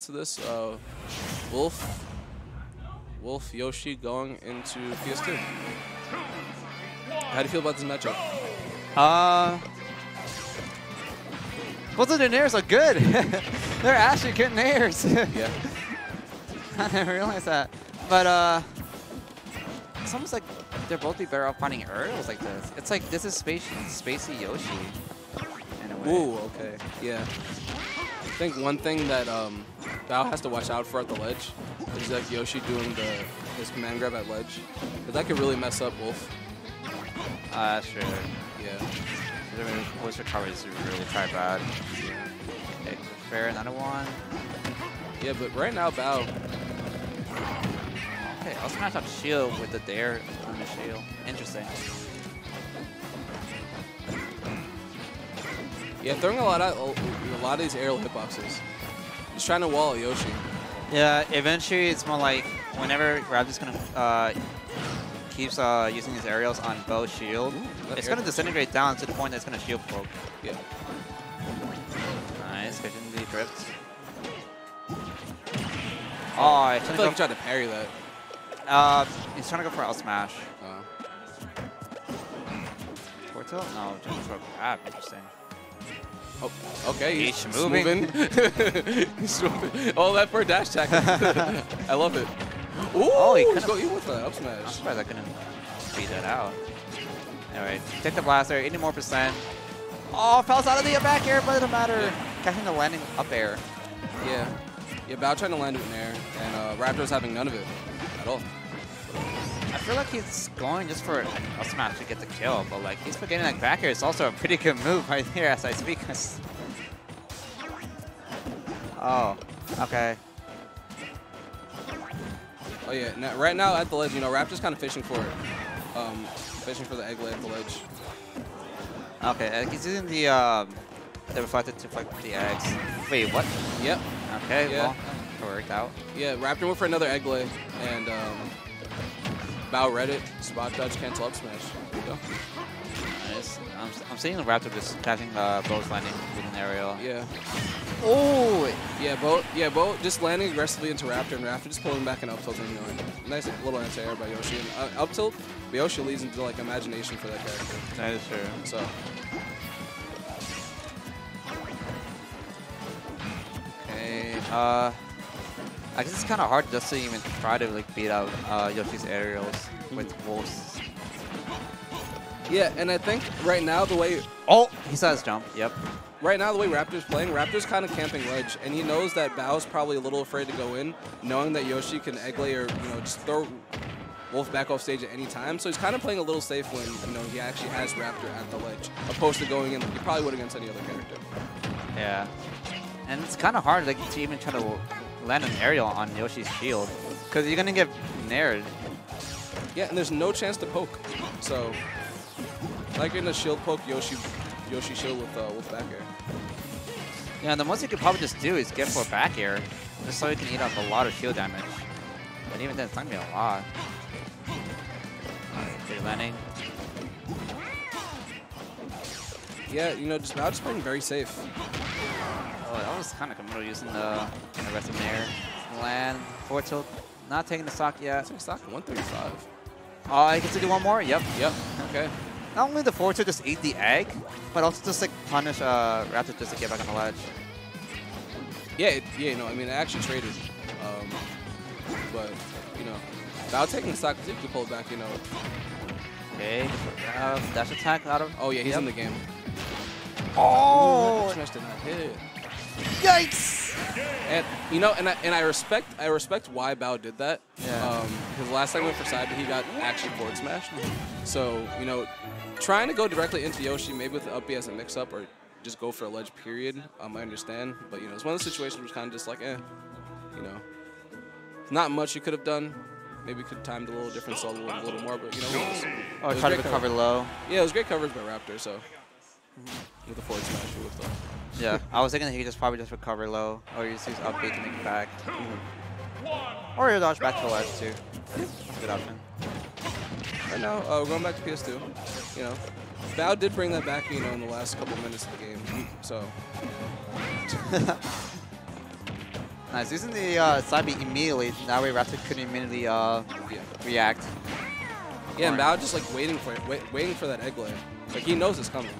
to this. Uh, Wolf, Wolf Yoshi going into PS2. How do you feel about this matchup? Uh, both of their nairs are good. They're actually good nairs. Yeah. I didn't realize that. But uh, it's almost like they're both be better off finding aerials like this. It's like this is space spacey Yoshi in a way. Ooh, okay. Yeah. I think one thing that um, BOW has to watch out for at the ledge is like Yoshi doing the his command grab at ledge. Because that could really mess up Wolf. Ah, uh, sure. Yeah. Voice recovery is really try bad. Okay, fair, another one. Yeah, but right now BOW, Okay, I'll smash up shield with the dare on the shield. Interesting. yeah, throwing a lot of a lot of these aerial hitboxes. He's trying to wall Yoshi. Yeah, eventually it's more like whenever Raptor's gonna uh, keeps uh, using his aerials on BOW shield, that it's gonna disintegrate down to the point that it's gonna shield poke. Yeah. Nice, catching the drift. Oh, I feel like he tried to parry that. uh, he's trying to go for out smash. Forward tilt? No, just for grab. Interesting. Oh, okay. He's moving. moving. he's moving. Oh, that for a dash attack. I love it. Ooh, Oh, he he's going with that up I'm surprised I couldn't beat that out. Alright, take the blaster, 80 more percent. Oh, falls out of the back air, but it doesn't matter. Yeah. Catching the landing up air. Yeah. Yeah, BOW trying to land it in air, and uh, Raptor's having none of it at all. I feel like he's going just for a smash to get the kill, but like he's forgetting like back air is also a pretty good move right here as I speak. oh, okay. Oh yeah, now, right now at the ledge, you know, Raptor's kind of fishing for it. Um, fishing for the egg lay at the ledge. Okay, uh, he's using the um, the reflector to reflect the eggs. Wait, what? Yep. Okay, Yeah. well, it worked out. Yeah, Raptor went for another egg lay, and um, BOW Reddit, spot dodge, cancel up smash. There go. Nice. I'm, I'm seeing the Raptor just catching uh, BOW's landing with an aerial. Yeah. Oh! Yeah, BOW, yeah, BOW just landing aggressively into Raptor, and Raptor just pulling back and up tilt and ignoring. Nice little anti-air by Yoshi. And, uh, up tilt, but Yoshi leads into like imagination for that character. That is true. So, Okay. Uh, I guess it's kind of hard just to even try to like beat out uh, Yoshi's aerials with wolves. yeah, and I think right now the way Oh, he saw his jump. Yep. right now the way Raptor's playing, Raptor's kind of camping ledge, and he knows that BOW's probably a little afraid to go in, knowing that Yoshi can egg lay or you know just throw Wolf back off stage at any time. So he's kind of playing a little safe when you know he actually has Raptor at the ledge, opposed to going in like he probably would against any other character. Yeah. And it's kind of hard like to even try to land an aerial on Yoshi's shield because you're gonna get nared. Yeah, and there's no chance to poke. So, like in a shield poke, Yoshi, Yoshi shield with uh, with back air. Yeah, the most you could probably just do is get for back air, just so you can eat up a lot of shield damage. But even then, it's not gonna be a lot. Alright, good landing. Yeah, you know, just BOW just playing very safe. Oh, that was kind of committal using the, the rest of air. Land, forward tilt, not taking the stock yet. Like stock 135. Oh, I get to do one more? Yep. Yep. Okay. Not only the forward tilt just ate the egg, but also just like punish uh, Raptor just to get back on the ledge. Yeah, it, yeah. No, I mean, I actually traded, um, but you know, BOW taking the stock if you pull it back, you know. Okay, uh, dash attack out of. Oh yeah, he's Yep. in the game. Oh! Smash did not hit. Yikes! And you know, and I and I respect I respect why BOW did that. Yeah. Um, last time we went for side, he got actually board smashed. So you know, trying to go directly into Yoshi, maybe with the up B as a mix up, or just go for a ledge. Period. Um, I understand, but you know, it's one of those situations where it's kind of just like, eh, you know, not much you could have done. Maybe could have timed a little different, so a little, a little more, but you know, it was, Oh, it was try to recover low. yeah, it was great coverage by Raptor. So with the forward smash, it was, Yeah, I was thinking that he just probably just recover low, or use his up B to make it back. Or he'll dodge back to the ledge too. That's a good option. Right now, uh, we're going back to PS2. You know, BOW did bring that back, you know, in the last couple minutes of the game. So, Nice. Using the uh, side B immediately. That way Raptor couldn't immediately uh, Yeah. react. Yeah, and Alright. BOW just like waiting for it, wait, waiting for that egg lay. Like he knows it's coming.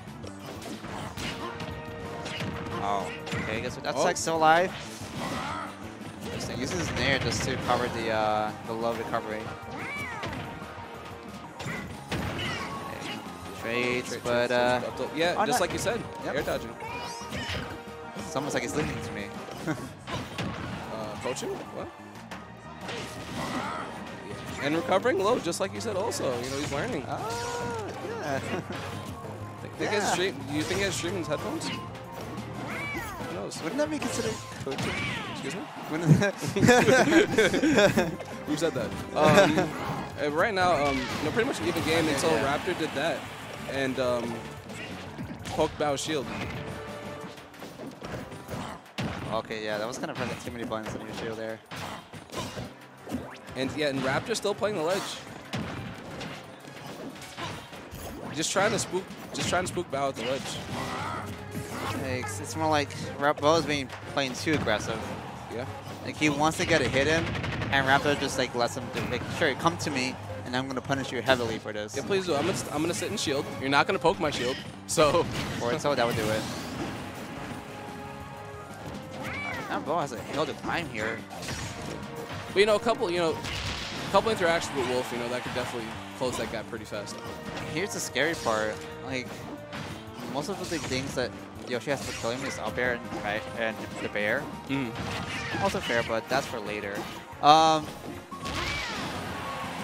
Oh, okay. Guess what? That's Oh. like still alive. Interesting. Uses his nair just to cover the uh, the low recovery. Okay. Trades, Trade, but uh, yeah, oh, just no. like you said, Yep. air dodging. it's almost like he's listening to me. Uh, coaching? What? And recovering low, just like you said. Also, you know, he's learning. Ah, yeah. Think, think he has yeah. stream, do you think he has streaming headphones? Who? Wouldn't that be considered coaching? Excuse me. Wouldn't that Who said that? Um, uh, right now, um, you know, pretty much even game until yeah. Raptor did that, and um, poked BOW's shield. okay, yeah, that was kind of pressing too many buttons on your shield there. And yeah, and Raptor still playing the ledge. Just trying to spook, just trying to spook BOW at the ledge. It's, it's more like BOW's being playing too aggressive. Yeah. Like he wants to get a hit in, and Raptor just like lets him do, like, sure, come to me, and I'm gonna punish you heavily for this. Yeah, please do. I'm gonna, I'm gonna sit in shield. You're not gonna poke my shield, so Or so that would do it. Now BOW has a hell of a time here. But you know, a couple, you know, a couple interactions with Wolf, you know, that could definitely close that gap pretty fast. Here's the scary part. Like most of the big things that Yoshi has to kill him is up air and, right, and the bair. Mm. Also fair, but that's for later. Um,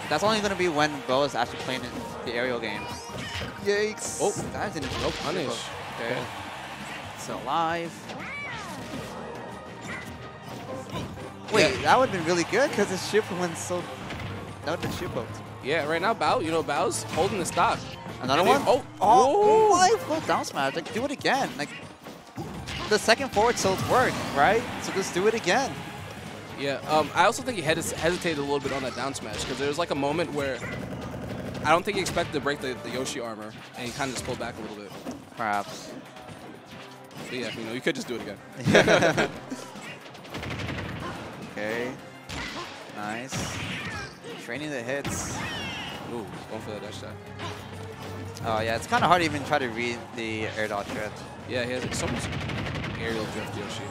that's only going to be when BOW is actually playing in the aerial games. Yikes. Oh. that didn't No punish. Okay. Still alive. Wait, Yeah. that would have been really good because the ship went so... That would have been ship poked. Yeah, right now BOW, you know, BOW's holding the stock. Another And one? oh, oh, why full down smash? Like, do it again. Like, the second forward tilt worked, right? So just do it again. Yeah, um, I also think he hes- hesitated a little bit on that down smash because there was like a moment where I don't think he expected to break the, the Yoshi armor, and he kind of just pulled back a little bit. Perhaps. But yeah, you know, you could just do it again. Okay. Nice. Training the hits. Ooh, going for the dash shot. Oh yeah, it's kind of hard to even try to read the air dodge drift. Yeah, he has so much aerial drift Yoshi.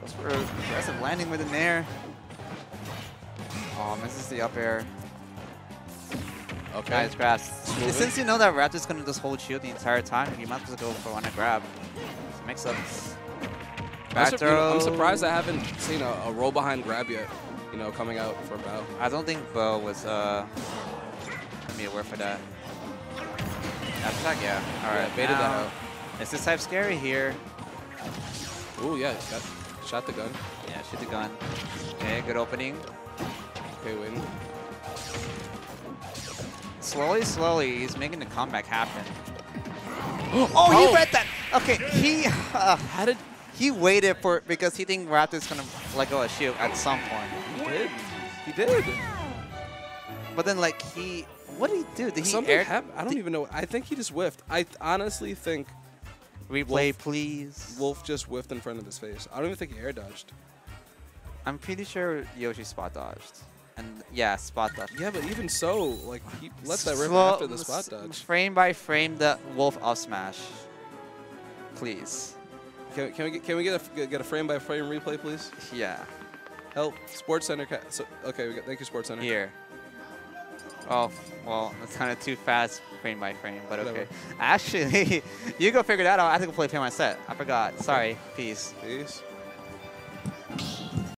Goes for aggressive landing with an air. Oh, misses the up air. Okay. Nice grab. Since you know that Raptor's gonna just hold shield the entire time, you might as well go for one to grab. Mix up. I'm, Back sur- I'm surprised I haven't seen a, a roll behind grab yet, you know, coming out for BOW. I don't think BOW was uh gonna be aware for that. Attack, yeah. All right, Yeah, baited that now, out. This is type scary here. Ooh, yeah, got, shot the gun. Yeah, shoot the gun. Okay, good opening. Okay, waiting. Slowly, slowly, he's making the comeback happen. oh, he Oh. read that. Okay, he uh, How did he waited for because he think Raptor's gonna let go of at some point. he did? He did. But then like he, what did he do? Did he air happened. I don't did- even know. I think he just whiffed. I honestly think replay, Wolf- please? Wolf just whiffed in front of his face. I don't even think he air dodged. I'm pretty sure Yoshi spot dodged. And yeah, spot dodge. Yeah, but even so, like he let that rip after the spot dodge. Frame by frame, the Wolf up smash. Please. Can, can we get can we get a get a frame by frame replay, please? Yeah. Help Sports Center. Ca- so, okay, we got, thank you, Sports Center. Here. Oh, well, that's kind of too fast frame by frame, but okay. Actually, you go figure that out. I have to go play play my set. I forgot. Sorry. Peace. Peace.